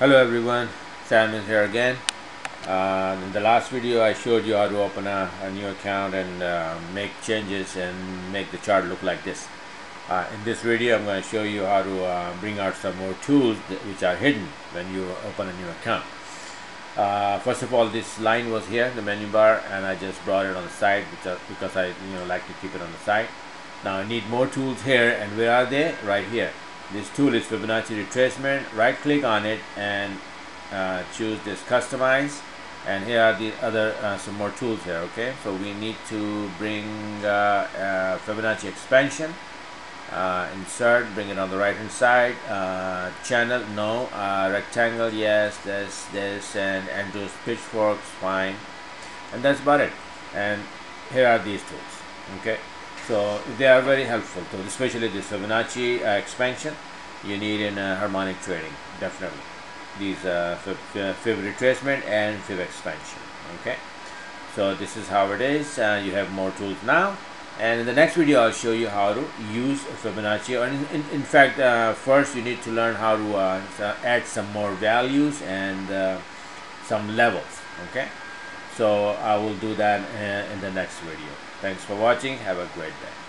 Hello everyone, Sam is here again. Uh, in the last video I showed you how to open a, a new account and uh, make changes and make the chart look like this. Uh, in this video I'm going to show you how to uh, bring out some more tools which are hidden when you open a new account. Uh, first of all this line was here the menu bar and I just brought it on the side because, because I you know like to keep it on the side. Now I need more tools here and where are they? Right here this tool is Fibonacci retracement. Right click on it and uh, choose this customize. And here are the other uh, some more tools here okay? So we need to bring uh, uh Fibonacci expansion. Uh, insert bring it on the right hand side. Uh, channel no. Rectangle yes this this and and those pitchforks fine. And that's about it. And here are these tools okay so they are very helpful too, especially this Fibonacci uh, expansion you need in uh, harmonic trading, definitely. These uh, fib, fib retracement and fib expansion, okay? So this is how it is. Uh, you have more tools now. And in the next video, I'll show you how to use Fibonacci. Or in, in, in fact, uh, first you need to learn how to uh, add some more values and uh, some levels, okay? So I will do that uh, in the next video. Thanks for watching. Have a great day.